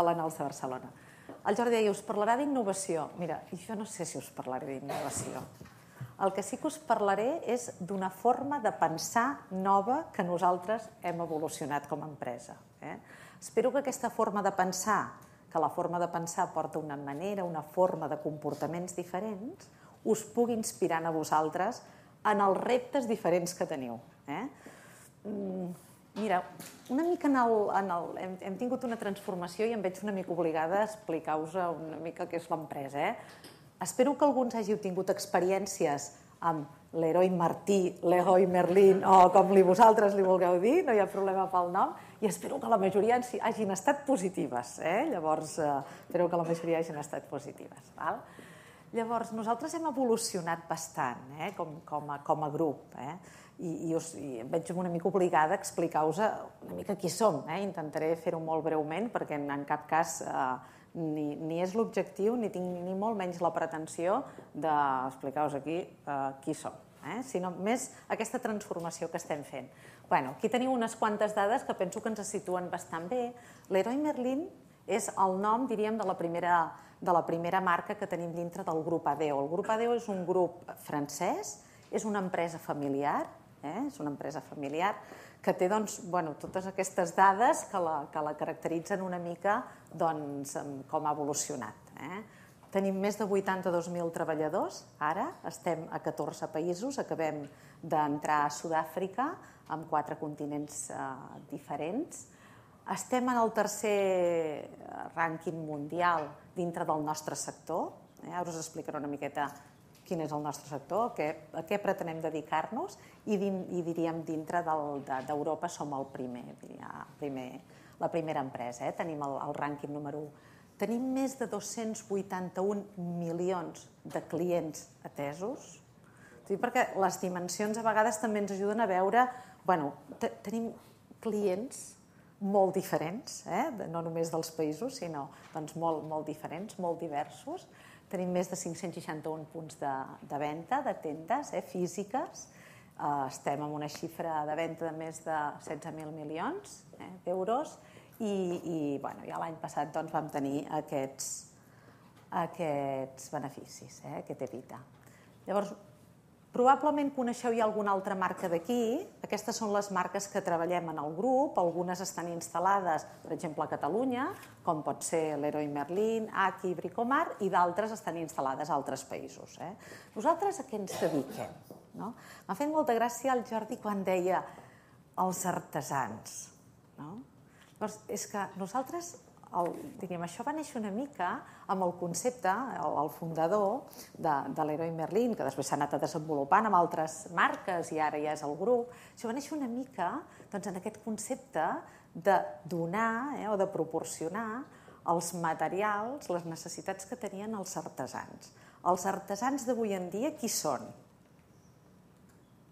i l'Anals de Barcelona. El Jordi deia, us parlarà d'innovació. Mira, jo no sé si us parlaré d'innovació. El que sí que us parlaré és d'una forma de pensar nova que nosaltres hem evolucionat com a empresa. Eh? Espero que aquesta forma de pensar, que la forma de pensar porta una manera, una forma de comportaments diferents, us pugui inspirar a vosaltres en els reptes diferents que teniu. Eh? Mm, mira, una mica en el, en el, hem, hem tingut una transformació i em veig una mica obligada a explicar-vos una mica què és l'empresa. Eh? Espero que alguns hàgiu tingut experiències amb l'heroi Martí, l'heroi Merlin, o com li vosaltres li vulgueu dir, no hi ha problema pel nom, i espero que la majoria hagin estat positives. Eh? Llavors, eh, espero que la majoria hagin estat positives. Val? Llavors, nosaltres hem evolucionat bastant eh? com, com, a, com a grup. Eh? I, i, us, i em veig una mica obligada a explicar-vos una mica qui som. Eh? Intentaré fer-ho molt breument perquè en, en cap cas eh, ni, ni és l'objectiu ni tinc ni molt menys la pretensió d'explicar-vos aquí eh, qui som, eh? sinó més aquesta transformació que estem fent. Bueno, aquí teniu unes quantes dades que penso que ens situen bastant bé. L'Heroi Merlin és el nom, diríem, de la primera, de la primera marca que tenim dintre del grup Adeo. El grup Adeo és un grup francès, és una empresa familiar, eh? és una empresa familiar que té doncs, bueno, totes aquestes dades que la, que la caracteritzen una mica doncs, com ha evolucionat. Eh? Tenim més de 82.000 treballadors, ara estem a 14 països, acabem d'entrar a Sud-àfrica amb quatre continents eh, diferents. Estem en el tercer rànquing mundial dintre del nostre sector, eh? ara us explicaré una miqueta quin és el nostre sector, a què, a què pretenem dedicar-nos i, din, i diríem dintre d'Europa de, som el primer, diria, primer, la primera empresa, eh? tenim el, el rànquing número 1. Tenim més de 281 milions de clients atesos, sí, perquè les dimensions a vegades també ens ajuden a veure, bueno, tenim clients molt diferents, eh? no només dels països, sinó doncs, molt, molt diferents, molt diversos, Tenim més de 561 punts de, de venda, de tendes eh, físiques. Eh, estem amb una xifra de venda de més de 16.000 milions eh, d'euros i, i bueno, ja l'any passat doncs, vam tenir aquests, aquests beneficis, eh, aquest evita. Llavors, Probablement coneixeu ja alguna altra marca d'aquí. Aquestes són les marques que treballem en el grup. Algunes estan instal·lades, per exemple, a Catalunya, com pot ser l'Heroi Merlin, Aki, Bricomar, i d'altres estan instal·lades a altres països. Eh? Nosaltres a què ens dediquem? No? M'ha fet molta gràcia el Jordi quan deia els artesans. No? Llavors, és que nosaltres el, diguem, això va néixer una mica amb el concepte, el, el fundador de, de l'Heroi Merlin, que després s'ha anat desenvolupant amb altres marques i ara ja és el grup, això va néixer una mica doncs, en aquest concepte de donar eh, o de proporcionar els materials, les necessitats que tenien els artesans. Els artesans d'avui en dia, qui són?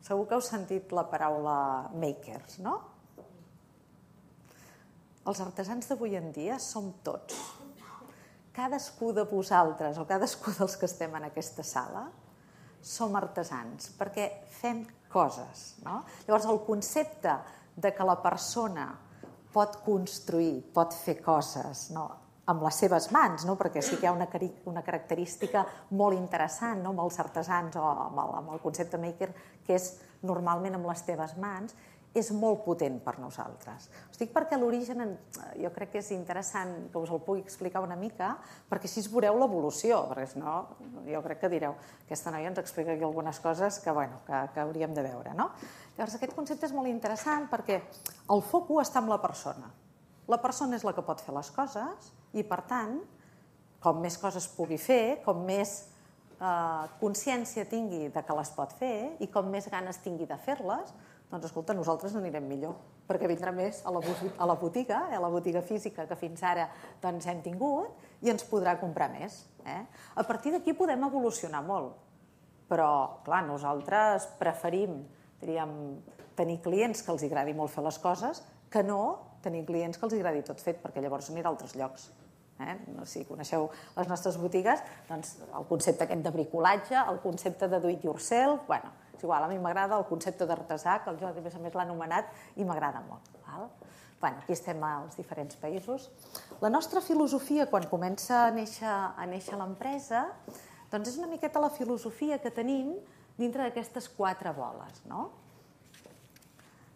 Segur que heu sentit la paraula makers, no? Els artesans d'avui en dia som tots. Cadascú de vosaltres o cadascú dels que estem en aquesta sala som artesans perquè fem coses. No? Llavors, el concepte de que la persona pot construir, pot fer coses no? amb les seves mans, no? perquè sí que hi ha una, una característica molt interessant no? amb els artesans o amb el, amb el concepte maker, que és normalment amb les teves mans, és molt potent per nosaltres. Us dic perquè l'origen jo crec que és interessant que us el pugui explicar una mica, perquè així veureu l'evolució, perquè si no jo crec que direu aquesta noia ens explica aquí algunes coses que, bueno, que, que hauríem de veure. No? Llavors aquest concepte és molt interessant perquè el foco està amb la persona. La persona és la que pot fer les coses i, per tant, com més coses pugui fer, com més eh, consciència tingui de que les pot fer i com més ganes tingui de fer-les, doncs escolta, nosaltres anirem millor, perquè vindrà més a la, a la botiga, a la botiga física que fins ara doncs, hem tingut, i ens podrà comprar més. Eh? A partir d'aquí podem evolucionar molt, però, clar, nosaltres preferim diríem, tenir clients que els agradi molt fer les coses que no tenir clients que els agradi tot fet, perquè llavors anirà a altres llocs. Eh? Si coneixeu les nostres botigues, doncs el concepte aquest de bricolatge, el concepte de do it yourself, bueno, és igual, a mi m'agrada el concepte d'artesà, que el Jordi, a més a més, l'ha anomenat i m'agrada molt. Val? bueno, aquí estem als diferents països. La nostra filosofia, quan comença a néixer, a néixer l'empresa, doncs és una miqueta la filosofia que tenim dintre d'aquestes quatre boles. No?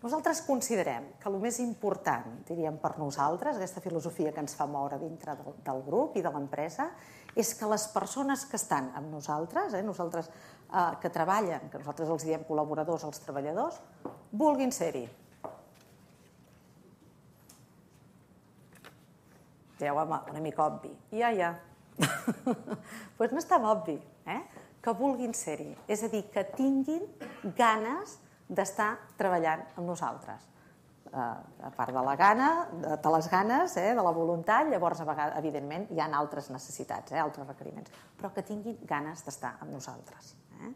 Nosaltres considerem que el més important, diríem per nosaltres, aquesta filosofia que ens fa moure dintre del, del grup i de l'empresa, és que les persones que estan amb nosaltres, eh, nosaltres eh, que treballen, que nosaltres els diem col·laboradors als treballadors, vulguin ser-hi, Direu, home, una mica obvi. Ja, ja. Doncs pues no és tan obvi, eh? que vulguin ser-hi. És a dir, que tinguin ganes d'estar treballant amb nosaltres. Uh, a part de la gana, de, de les ganes, eh, de la voluntat, llavors, a vegades, evidentment, hi ha altres necessitats, eh, altres requeriments, però que tinguin ganes d'estar amb nosaltres. Eh?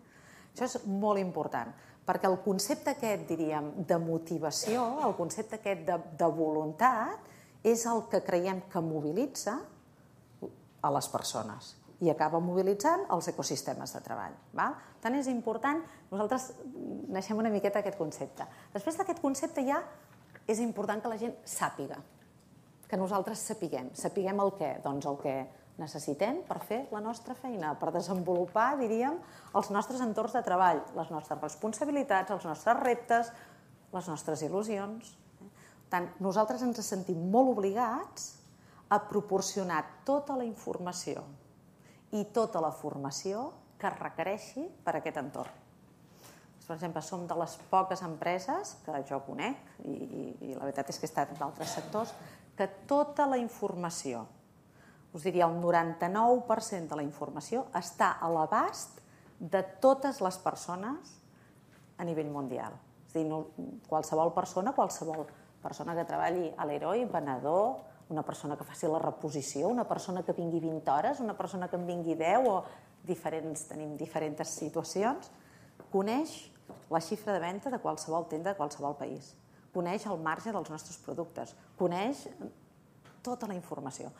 Això és molt important, perquè el concepte aquest, diríem, de motivació, el concepte aquest de, de voluntat, és el que creiem que mobilitza a les persones i acaba mobilitzant els ecosistemes de treball. Val? Tant és important, nosaltres naixem una miqueta aquest concepte. Després d'aquest concepte ja és important que la gent sàpiga, que nosaltres sapiguem. Sapiguem el què? Doncs el que necessitem per fer la nostra feina, per desenvolupar, diríem, els nostres entorns de treball, les nostres responsabilitats, els nostres reptes, les nostres il·lusions, tant, nosaltres ens sentim molt obligats a proporcionar tota la informació i tota la formació que requereixi per a aquest entorn. Per exemple, som de les poques empreses que jo conec, i, i, i la veritat és que he estat en altres sectors, que tota la informació, us diria el 99% de la informació, està a l'abast de totes les persones a nivell mundial. És a dir, no, qualsevol persona, qualsevol persona que treballi a l'heroi, venedor, una persona que faci la reposició, una persona que vingui 20 hores, una persona que en vingui 10 o diferents, tenim diferents situacions, coneix la xifra de venda de qualsevol tenda de qualsevol país, coneix el marge dels nostres productes, coneix tota la informació.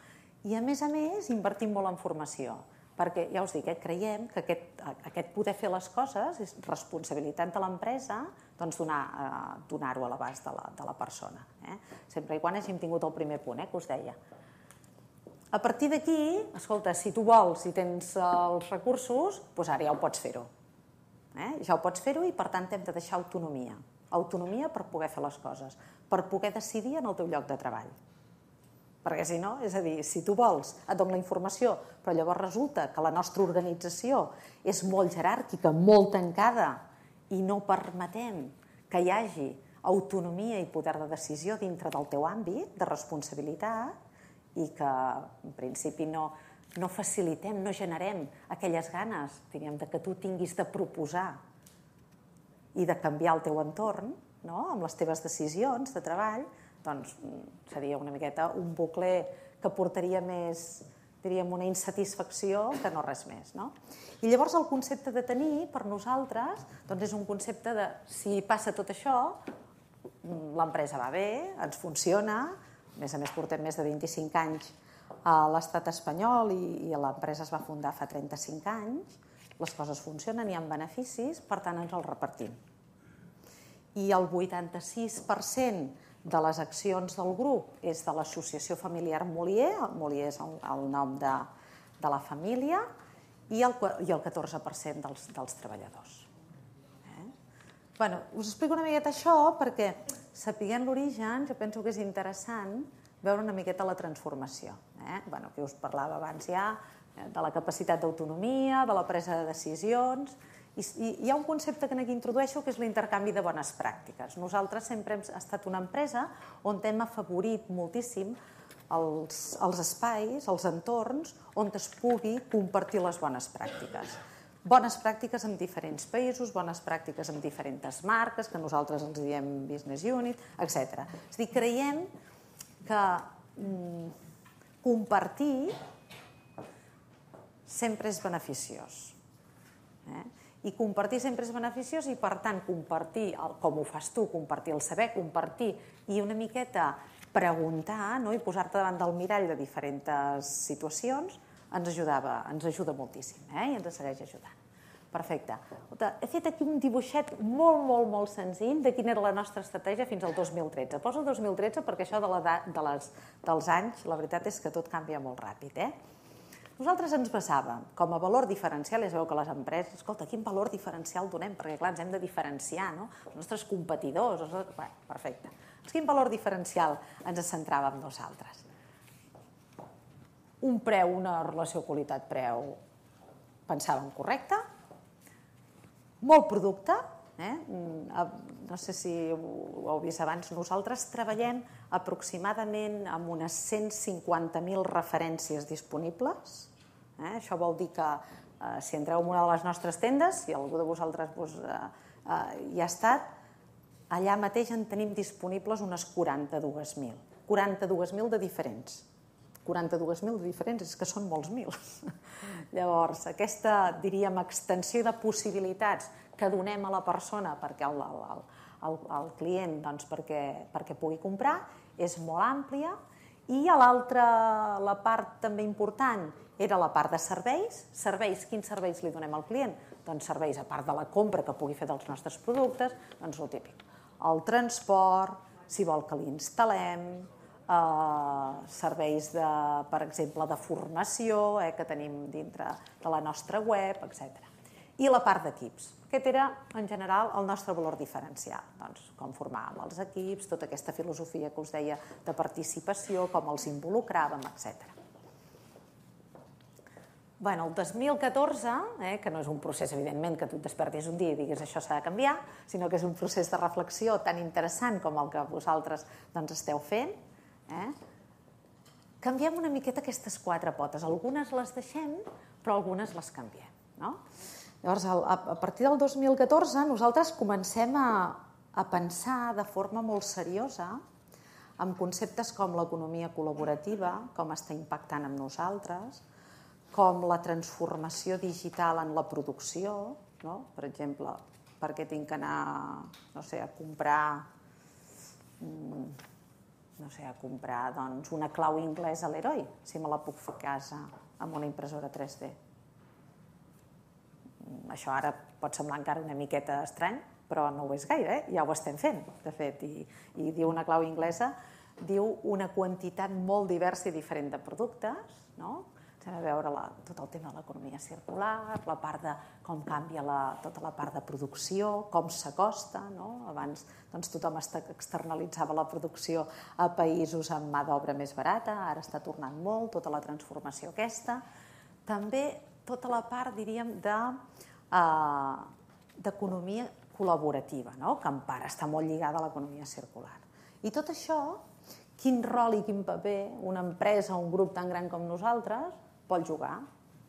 I a més a més invertim molt en formació perquè ja us dic, eh, creiem que aquest, aquest poder fer les coses és responsabilitat de l'empresa doncs donar-ho eh, donar a l'abast de, la, de la persona. Eh? Sempre i quan hàgim tingut el primer punt, eh, que us deia. A partir d'aquí, escolta, si tu vols, si tens els recursos, doncs ara ja ho pots fer-ho. Eh? Ja ho pots fer-ho i per tant hem de deixar autonomia. Autonomia per poder fer les coses, per poder decidir en el teu lloc de treball. Perquè si no, és a dir, si tu vols, et dono la informació, però llavors resulta que la nostra organització és molt jeràrquica, molt tancada, i no permetem que hi hagi autonomia i poder de decisió dintre del teu àmbit de responsabilitat i que, en principi, no, no facilitem, no generem aquelles ganes, diríem, de que tu tinguis de proposar i de canviar el teu entorn, no? amb les teves decisions de treball, doncs seria una miqueta un bucle que portaria més, diríem, una insatisfacció que no res més. No? I llavors el concepte de tenir, per nosaltres, doncs és un concepte de si passa tot això, l'empresa va bé, ens funciona, a més a més portem més de 25 anys a l'estat espanyol i, i l'empresa es va fundar fa 35 anys, les coses funcionen, hi ha beneficis, per tant ens els repartim. I el 86% de les accions del grup és de l'associació familiar Molier, Molier és el, el nom de, de la família, i el, i el 14% dels, dels treballadors. Eh? Bueno, us explico una miqueta això perquè, sapiguent l'origen, jo penso que és interessant veure una miqueta la transformació. Eh? Bueno, que us parlava abans ja eh, de la capacitat d'autonomia, de la presa de decisions, i, I hi ha un concepte que aquí introdueixo que és l'intercanvi de bones pràctiques. Nosaltres sempre hem estat una empresa on hem afavorit moltíssim els, els espais, els entorns, on es pugui compartir les bones pràctiques. Bones pràctiques en diferents països, bones pràctiques en diferents marques, que nosaltres els diem business unit, etc. És a dir, creiem que mm, compartir sempre és beneficiós. Eh? I compartir sempre és beneficiós i, per tant, compartir, el, com ho fas tu, compartir el saber, compartir i una miqueta preguntar no? i posar-te davant del mirall de diferents situacions ens ajudava, ens ajuda moltíssim eh? i ens segueix ajudant. Perfecte. He fet aquí un dibuixet molt, molt, molt senzill de quina era la nostra estratègia fins al 2013. Poso el 2013 perquè això de, la, de les, dels anys, la veritat és que tot canvia molt ràpid. Eh? Nosaltres ens basàvem com a valor diferencial, ja sabeu que les empreses, escolta, quin valor diferencial donem? Perquè clar, ens hem de diferenciar, no? Els nostres competidors, els... Bé, perfecte. Doncs quin valor diferencial ens centràvem nosaltres? Un preu, una relació qualitat-preu, pensàvem correcta, molt producte, eh? Mm, no sé si ho heu vist abans, nosaltres treballem aproximadament amb unes 150.000 referències disponibles. Eh? Això vol dir que eh, si entreu en una de les nostres tendes, si algú de vosaltres pues, eh, eh, hi ha estat, allà mateix en tenim disponibles unes 42.000. 42.000 de diferents. 42.000 de diferents, és que són molts mil. Llavors, aquesta, diríem, extensió de possibilitats que donem a la persona perquè el, el, el, el client doncs, perquè, perquè pugui comprar és molt àmplia i a l'altra, la part també important era la part de serveis. Serveis, quins serveis li donem al client? Doncs serveis, a part de la compra que pugui fer dels nostres productes, doncs el típic. El transport, si vol que li instal·lem, eh, serveis, de, per exemple, de formació eh, que tenim dintre de la nostra web, etc. I la part d'equips. Aquest era, en general, el nostre valor diferencial. Doncs, com formàvem els equips, tota aquesta filosofia que us deia de participació, com els involucràvem, etc. Bueno, el 2014, eh, que no és un procés, evidentment, que tu et despertis un dia i diguis això s'ha de canviar, sinó que és un procés de reflexió tan interessant com el que vosaltres doncs, esteu fent, eh? canviem una miqueta aquestes quatre potes. Algunes les deixem, però algunes les canviem. No? Llavors, a partir del 2014, nosaltres comencem a, a pensar de forma molt seriosa amb conceptes com l'economia col·laborativa, com està impactant en nosaltres, com la transformació digital en la producció, no? per exemple, perquè tinc que anar no sé, a comprar mm, no sé, a comprar doncs, una clau inglesa a l'heroi, si me la puc fer a casa amb una impressora 3D. Mm, això ara pot semblar encara una miqueta estrany, però no ho és gaire, eh? ja ho estem fent, de fet, i, i diu una clau inglesa, diu una quantitat molt diversa i diferent de productes, no? Estem a veure la, tot el tema de l'economia circular, la part de com canvia la, tota la part de producció, com s'acosta. No? Abans doncs, tothom externalitzava la producció a països amb mà d'obra més barata, ara està tornant molt, tota la transformació aquesta. També tota la part, diríem, de, uh, d'economia col·laborativa, no? que en part està molt lligada a l'economia circular. I tot això, quin rol i quin paper una empresa o un grup tan gran com nosaltres vol jugar.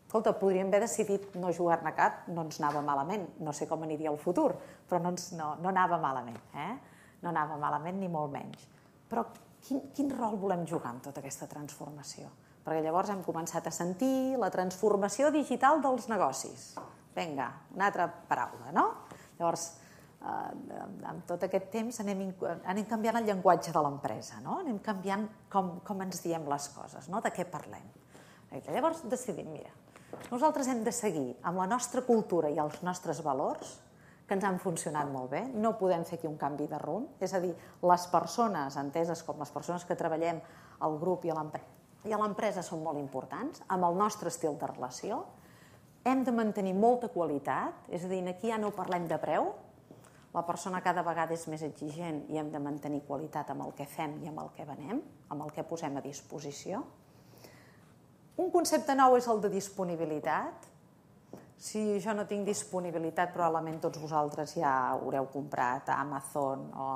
Escolta, podríem haver decidit no jugar-ne cap, no ens anava malament. No sé com aniria el futur, però no, ens, no, no anava malament. Eh? No anava malament ni molt menys. Però quin, quin rol volem jugar en tota aquesta transformació? Perquè llavors hem començat a sentir la transformació digital dels negocis. Vinga, una altra paraula, no? Llavors, eh, amb tot aquest temps anem, anem canviant el llenguatge de l'empresa, no? anem canviant com, com ens diem les coses, no? de què parlem. Llavors decidim, mira, nosaltres hem de seguir amb la nostra cultura i els nostres valors que ens han funcionat molt bé. No podem fer aquí un canvi de rumb. És a dir, les persones, enteses com les persones que treballem al grup i a l'empresa són molt importants, amb el nostre estil de relació. Hem de mantenir molta qualitat, és a dir, aquí ja no parlem de preu, la persona cada vegada és més exigent i hem de mantenir qualitat amb el que fem i amb el que venem, amb el que posem a disposició. Un concepte nou és el de disponibilitat. Si jo no tinc disponibilitat, probablement tots vosaltres ja haureu comprat a Amazon o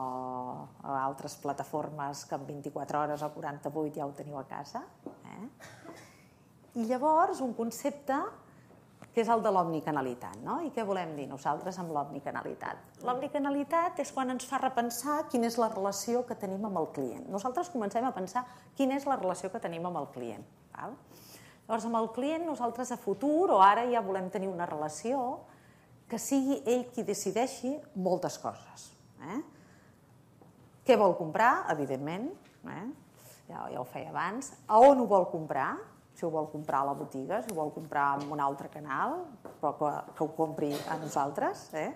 a altres plataformes que en 24 hores o 48 ja ho teniu a casa. Eh? I llavors, un concepte que és el de l'omnicanalitat. No? I què volem dir nosaltres amb l'omnicanalitat? L'omnicanalitat és quan ens fa repensar quina és la relació que tenim amb el client. Nosaltres comencem a pensar quina és la relació que tenim amb el client. Val? Llavors, amb el client, nosaltres a futur o ara ja volem tenir una relació que sigui ell qui decideixi moltes coses. Eh? Què vol comprar? Evidentment, eh? ja, ja ho feia abans. A on ho vol comprar? si ho vol comprar a la botiga, si ho vol comprar en un altre canal, però que, que ho compri a nosaltres. Eh?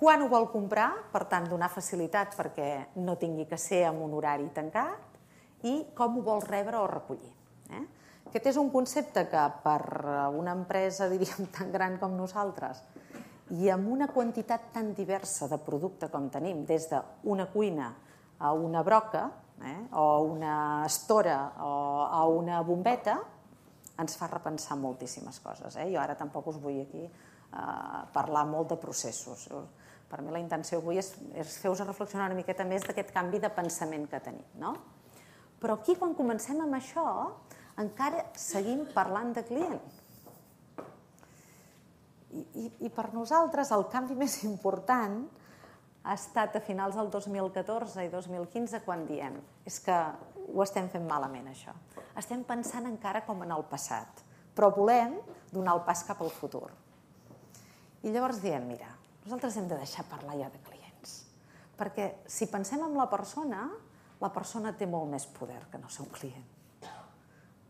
Quan ho vol comprar, per tant, donar facilitat perquè no tingui que ser en un horari tancat i com ho vol rebre o recollir. Eh? Aquest és un concepte que per una empresa, diríem, tan gran com nosaltres i amb una quantitat tan diversa de producte com tenim, des d'una cuina a una broca, eh, o una estora o a una bombeta, ens fa repensar moltíssimes coses. Eh? Jo ara tampoc us vull aquí eh, parlar molt de processos. Per mi la intenció avui és, és fer-vos reflexionar una miqueta més d'aquest canvi de pensament que tenim. No? Però aquí, quan comencem amb això, encara seguim parlant de client. I, i, I per nosaltres el canvi més important ha estat a finals del 2014 i 2015 quan diem és que ho estem fent malament això. Estem pensant encara com en el passat, però volem donar el pas cap al futur. I llavors diem, mira, nosaltres hem de deixar parlar ja de clients, perquè si pensem en la persona, la persona té molt més poder que no ser un client.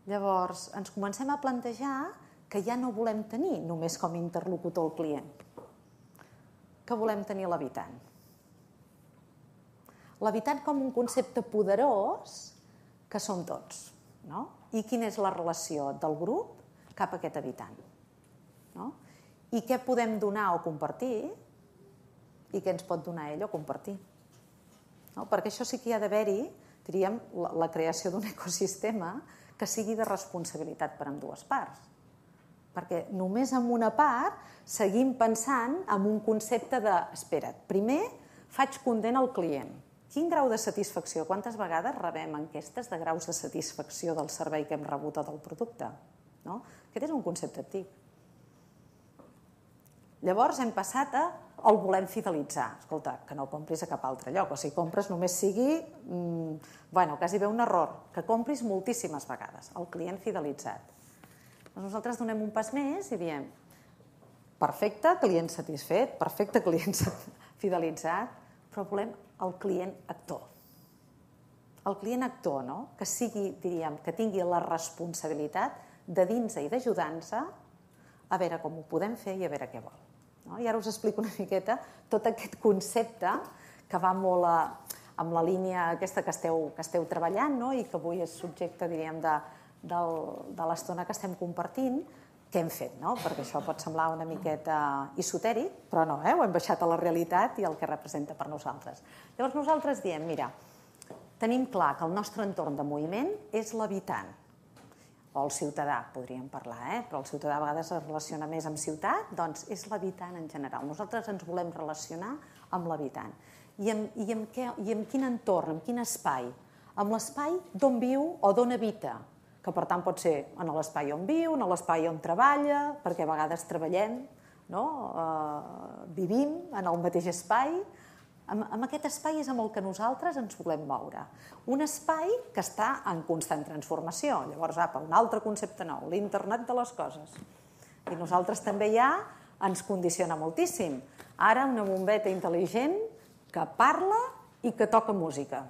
Llavors, ens comencem a plantejar que ja no volem tenir només com a interlocutor el client, que volem tenir l'habitant l'habitant com un concepte poderós que som tots. No? I quina és la relació del grup cap a aquest habitant? No? I què podem donar o compartir i què ens pot donar ell o compartir? No? Perquè això sí que hi ha d'haver-hi, diríem, la, la creació d'un ecosistema que sigui de responsabilitat per amb dues parts. Perquè només amb una part seguim pensant en un concepte de, espera't, primer faig condent al client, Quin grau de satisfacció? Quantes vegades rebem enquestes de graus de satisfacció del servei que hem rebut o del producte? No? Aquest és un concepte antic. Llavors hem passat a el volem fidelitzar. Escolta, que no compris a cap altre lloc, o si compres només sigui, mmm, bueno, quasi bé un error, que compris moltíssimes vegades, el client fidelitzat. Doncs nosaltres donem un pas més i diem, perfecte, client satisfet, perfecte, client fidelitzat, però volem el client actor. El client actor, no? que sigui, diríem, que tingui la responsabilitat de dins-se i d'ajudar-se a veure com ho podem fer i a veure què vol. No? I ara us explico una miqueta tot aquest concepte que va molt a, amb la línia aquesta que esteu, que esteu treballant no? i que avui és subjecte, diríem, de, del, de l'estona que estem compartint, què hem fet, no? perquè això pot semblar una miqueta esotèric, però no, eh? ho hem baixat a la realitat i el que representa per nosaltres. Llavors nosaltres diem, mira, tenim clar que el nostre entorn de moviment és l'habitant, o el ciutadà, podríem parlar, eh? però el ciutadà a vegades es relaciona més amb ciutat, doncs és l'habitant en general. Nosaltres ens volem relacionar amb l'habitant. I, amb, i, amb què, I amb quin entorn, amb quin espai? Amb l'espai d'on viu o d'on habita, que per tant pot ser en l'espai on viu, en l'espai on treballa, perquè a vegades treballem, no? eh, vivim en el mateix espai, amb, amb aquest espai és amb el que nosaltres ens volem moure. Un espai que està en constant transformació. Llavors, apa, un altre concepte nou, l'internet de les coses. I nosaltres també ja ens condiciona moltíssim. Ara una bombeta intel·ligent que parla i que toca música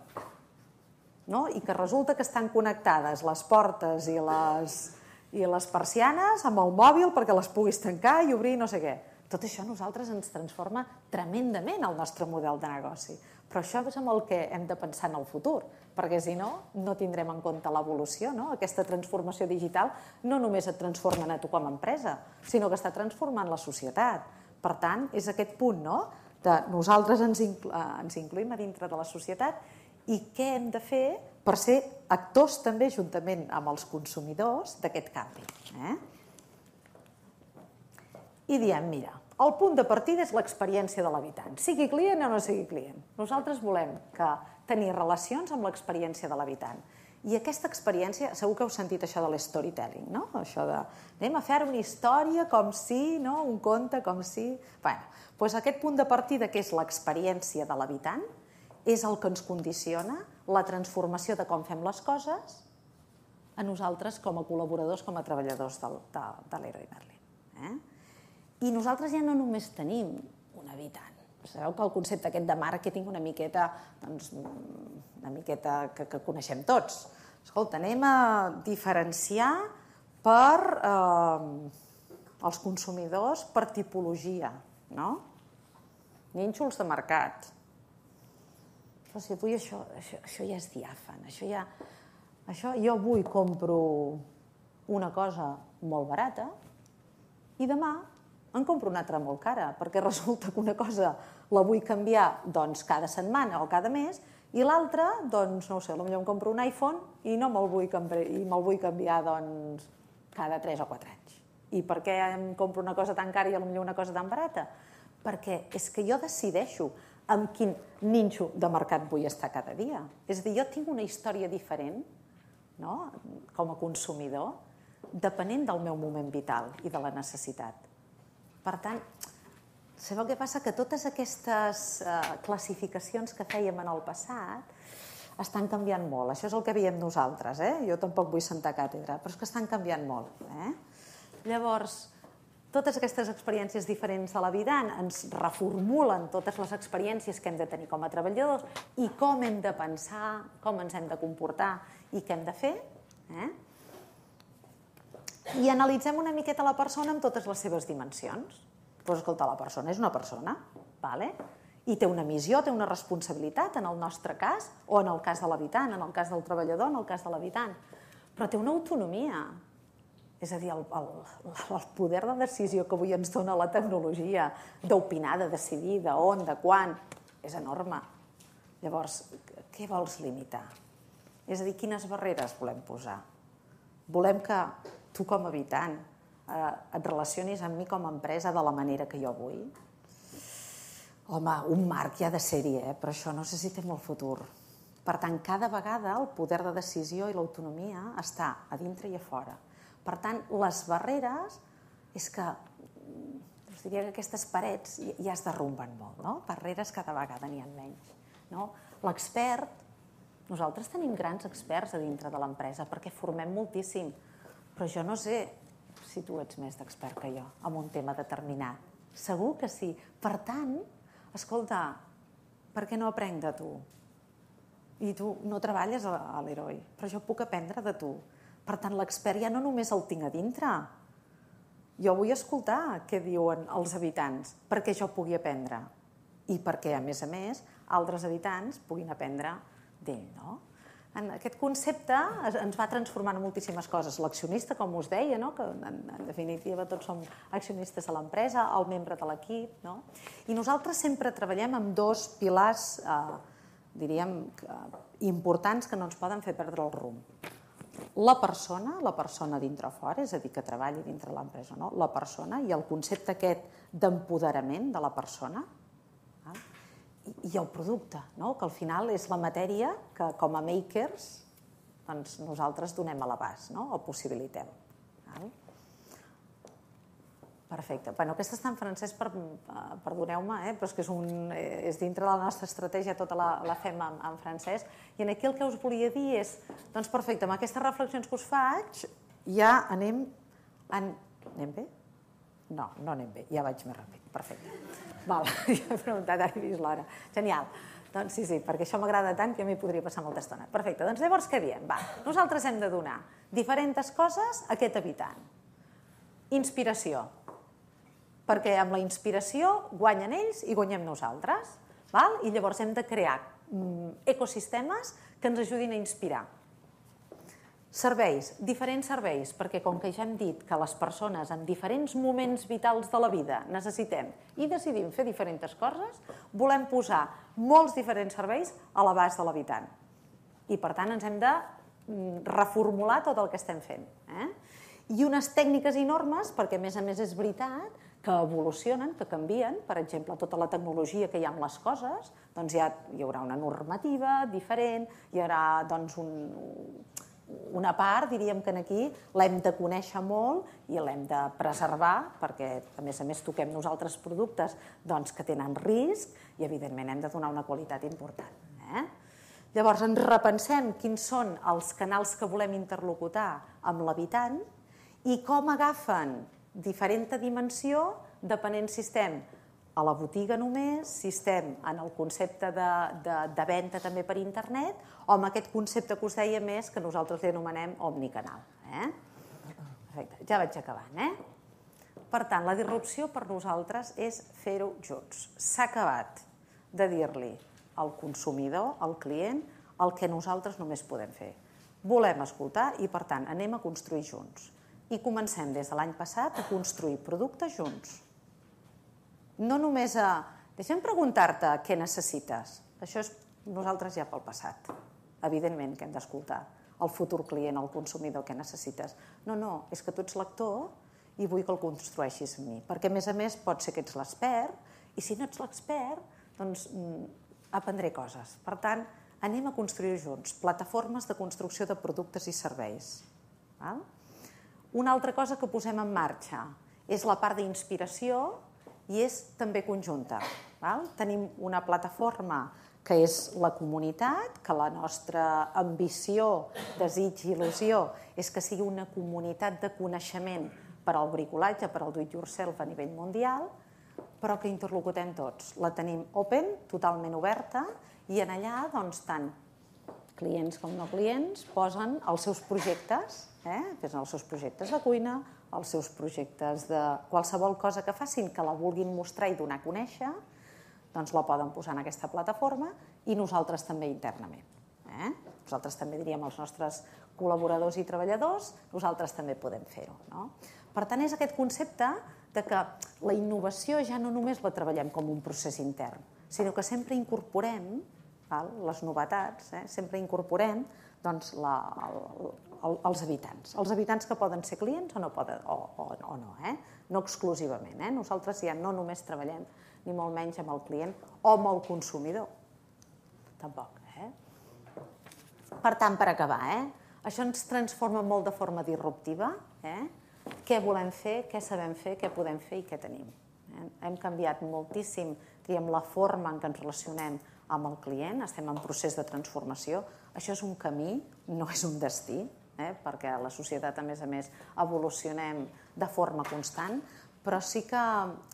no? i que resulta que estan connectades les portes i les, i les persianes amb el mòbil perquè les puguis tancar i obrir no sé què. Tot això a nosaltres ens transforma tremendament el nostre model de negoci. Però això és amb el que hem de pensar en el futur, perquè si no, no tindrem en compte l'evolució. No? Aquesta transformació digital no només et transforma a tu com a empresa, sinó que està transformant la societat. Per tant, és aquest punt no? de nosaltres ens, inclu eh, ens incluïm a dintre de la societat i què hem de fer per ser actors també juntament amb els consumidors d'aquest canvi. Eh? I diem, mira, el punt de partida és l'experiència de l'habitant, sigui client o no sigui client. Nosaltres volem que tenir relacions amb l'experiència de l'habitant. I aquesta experiència, segur que heu sentit això de l'storytelling, no? Això de, anem a fer una història com si, no? un conte com si... bueno, doncs aquest punt de partida, que és l'experiència de l'habitant, és el que ens condiciona la transformació de com fem les coses a nosaltres com a col·laboradors, com a treballadors de, de l'Heroi Merlin. Eh? I nosaltres ja no només tenim un habitant. Sabeu que el concepte aquest de màrqueting una miqueta, doncs, una miqueta que, que coneixem tots. escolta, anem a diferenciar per eh, els consumidors per tipologia, no? Nínxols de mercat. Però si avui això, això, això ja és diàfan, això ja... Això, jo avui compro una cosa molt barata i demà en compro una altra molt cara, perquè resulta que una cosa la vull canviar doncs, cada setmana o cada mes i l'altra, doncs, no ho sé, potser em compro un iPhone i no me'l vull, canviar, i me'l vull canviar doncs, cada 3 o 4 anys. I per què em compro una cosa tan cara i potser una cosa tan barata? Perquè és que jo decideixo amb quin ninxo de mercat vull estar cada dia. És a dir, jo tinc una història diferent no? com a consumidor depenent del meu moment vital i de la necessitat. Per tant, sabeu què passa? Que totes aquestes eh, classificacions que fèiem en el passat estan canviant molt. Això és el que veiem nosaltres, eh? Jo tampoc vull sentar càtedra, però és que estan canviant molt. Eh? Llavors, totes aquestes experiències diferents de la vida ens reformulen totes les experiències que hem de tenir com a treballadors i com hem de pensar, com ens hem de comportar i què hem de fer. Eh? I analitzem una miqueta la persona amb totes les seves dimensions. Doncs escolta, la persona és una persona, vale? i té una missió, té una responsabilitat, en el nostre cas, o en el cas de l'habitant, en el cas del treballador, en el cas de l'habitant, però té una autonomia. És a dir, el, el, el poder de decisió que avui ens dona la tecnologia, d'opinar, de decidir, d'on, de quan, és enorme. Llavors, què vols limitar? És a dir, quines barreres volem posar? Volem que tu com a habitant eh, et relacionis amb mi com a empresa de la manera que jo vull? Home, un marc ja de ser-hi, eh? però això no sé si té molt futur. Per tant, cada vegada el poder de decisió i l'autonomia està a dintre i a fora. Per tant, les barreres és que us diria que aquestes parets ja es derrumben molt, no? Barreres cada vegada n'hi ha menys. No? L'expert, nosaltres tenim grans experts a dintre de l'empresa perquè formem moltíssim però jo no sé si tu ets més d'expert que jo en un tema determinat. Segur que sí. Per tant, escolta, per què no aprenc de tu? I tu no treballes a l'heroi, però jo puc aprendre de tu. Per tant, l'expert ja no només el tinc a dintre. Jo vull escoltar què diuen els habitants perquè jo pugui aprendre i perquè, a més a més, altres habitants puguin aprendre d'ell, no? En aquest concepte ens va transformant en moltíssimes coses. L'accionista, com us deia, no? que en, en definitiva tots som accionistes de l'empresa, el membre de l'equip. No? I nosaltres sempre treballem amb dos pilars, eh, diríem, eh, importants que no ens poden fer perdre el rumb. La persona, la persona dintre fora, és a dir, que treballi dintre l'empresa, no? la persona i el concepte aquest d'empoderament de la persona, i el producte, no? que al final és la matèria que com a makers doncs nosaltres donem a l'abast no? o possibilitem. Val? Perfecte. Bueno, aquesta està en francès, per, eh, perdoneu-me, eh? però és que és, un, eh, és dintre de la nostra estratègia, tota la, la fem en, en francès. I en aquí el que us volia dir és, doncs perfecte, amb aquestes reflexions que us faig, ja anem... En... Anem bé? No, no anem bé, ja vaig més ràpid. Perfecte. Val, ja he preguntat, ara he vist l'hora. Genial. Doncs sí, sí, perquè això m'agrada tant que a mi podria passar molta estona. Perfecte, doncs llavors què diem? Va, nosaltres hem de donar diferents coses a aquest habitant. Inspiració, perquè amb la inspiració guanyen ells i guanyem nosaltres. Val? I llavors hem de crear mm, ecosistemes que ens ajudin a inspirar. Serveis, diferents serveis, perquè com que ja hem dit que les persones en diferents moments vitals de la vida necessitem i decidim fer diferents coses, volem posar molts diferents serveis a l'abast de l'habitant. I per tant ens hem de mm, reformular tot el que estem fent. Eh? I unes tècniques i normes, perquè a més a més és veritat que evolucionen, que canvien, per exemple, tota la tecnologia que hi ha amb les coses, doncs ja hi haurà una normativa diferent, hi haurà doncs, un, una part, diríem que aquí l'hem de conèixer molt i l'hem de preservar perquè, a més a més, toquem nosaltres productes doncs, que tenen risc i, evidentment, hem de donar una qualitat important. Eh? Llavors, ens repensem quins són els canals que volem interlocutar amb l'habitant i com agafen diferent dimensió depenent si estem a la botiga només, si estem en el concepte de, de, de venda també per internet, o amb aquest concepte que us deia més, que nosaltres li anomenem omnicanal. Eh? Perfecte, ja vaig acabant. Eh? Per tant, la disrupció per nosaltres és fer-ho junts. S'ha acabat de dir-li al consumidor, al client, el que nosaltres només podem fer. Volem escoltar i, per tant, anem a construir junts. I comencem des de l'any passat a construir productes junts no només a... Deixa'm preguntar-te què necessites. Això és nosaltres ja pel passat. Evidentment que hem d'escoltar el futur client, el consumidor, què necessites. No, no, és que tu ets l'actor i vull que el construeixis amb mi. Perquè, a més a més, pot ser que ets l'expert, i si no ets l'expert, doncs mm, aprendré coses. Per tant, anem a construir junts plataformes de construcció de productes i serveis. Val? Una altra cosa que posem en marxa és la part d'inspiració i és també conjunta. Val? Tenim una plataforma que és la comunitat, que la nostra ambició, desig i il·lusió és que sigui una comunitat de coneixement per al bricolatge, per al do-it-yourself a nivell mundial, però que interlocutem tots. La tenim open, totalment oberta, i en allà, doncs, tant clients com no clients posen els seus projectes, eh? els seus projectes de cuina, els seus projectes de qualsevol cosa que facin que la vulguin mostrar i donar a conèixer, doncs la poden posar en aquesta plataforma i nosaltres també internament. Eh? Nosaltres també diríem als nostres col·laboradors i treballadors, nosaltres també podem fer-ho. No? Per tant, és aquest concepte de que la innovació ja no només la treballem com un procés intern, sinó que sempre incorporem val, les novetats, eh? sempre incorporem doncs, la, els habitants. Els habitants que poden ser clients o no, poden, o, o, o no, eh? no exclusivament. Eh? Nosaltres ja no només treballem ni molt menys amb el client o amb el consumidor. Tampoc. Eh? Per tant, per acabar, eh? això ens transforma molt de forma disruptiva. Eh? Què volem fer, què sabem fer, què podem fer i què tenim. Eh? Hem canviat moltíssim diguem, la forma en què ens relacionem amb el client, estem en procés de transformació. Això és un camí, no és un destí, eh? perquè la societat, a més a més, evolucionem de forma constant, però sí que,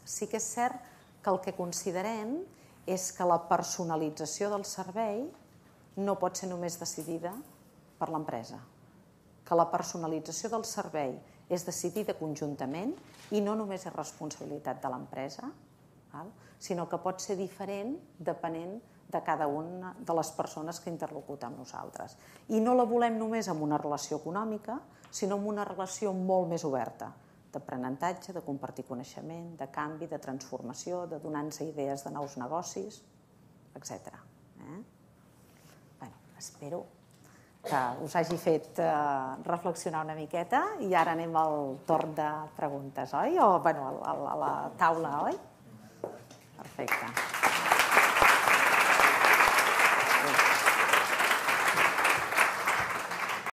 sí que és cert que el que considerem és que la personalització del servei no pot ser només decidida per l'empresa, que la personalització del servei és decidida conjuntament i no només és responsabilitat de l'empresa, sinó que pot ser diferent depenent de cada una de les persones que interlocuta amb nosaltres. I no la volem només amb una relació econòmica, sinó amb una relació molt més oberta, d'aprenentatge, de compartir coneixement, de canvi, de transformació, de donar-nos idees de nous negocis, etc. Eh? Bueno, espero que us hagi fet eh, reflexionar una miqueta i ara anem al torn de preguntes, oi? O, bueno, a, a, la taula, oi? Perfecte.